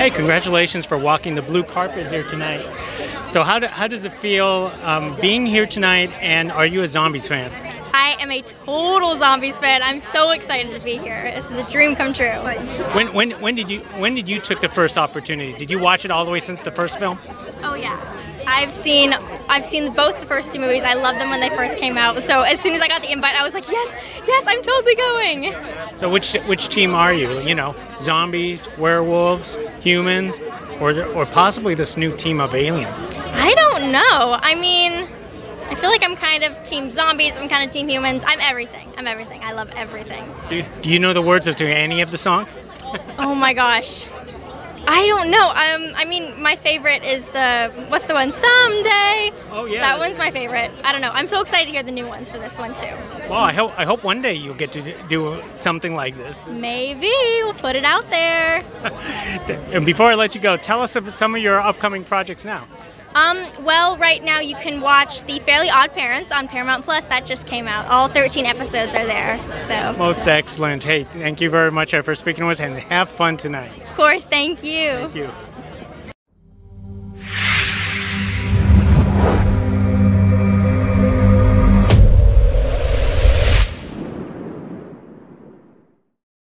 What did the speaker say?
Hi, congratulations for walking the blue carpet here tonight. So, how, do, how does it feel um, being here tonight, and are you a Zombies fan? I am a total Zombies fan. I'm so excited to be here. This is a dream come true. When, when, when did you when did you took the first opportunity? Did you watch it all the way since the first film? Oh yeah. I've seen I've seen both the first two movies. I loved them when they first came out. So as soon as I got the invite, I was like, yes, yes, I'm totally going. So which which team are you? You know, zombies, werewolves, humans, or or possibly this new team of aliens? I don't know. I mean, I feel like I'm kind of team zombies. I'm kind of team humans. I'm everything. I'm everything. I love everything. Do you, do you know the words of to any of the songs? oh my gosh. I don't know. Um, I mean, my favorite is the what's the one? Someday. Oh yeah. That one's my favorite. I don't know. I'm so excited to hear the new ones for this one too. Well, I hope I hope one day you'll get to do something like this. Maybe we'll put it out there. and before I let you go, tell us some of your upcoming projects now. Um, well, right now you can watch The Fairly Odd Parents on Paramount Plus. That just came out. All 13 episodes are there. So most excellent. Hey, thank you very much for speaking with us, and have fun tonight. Of course, thank you. Thank you.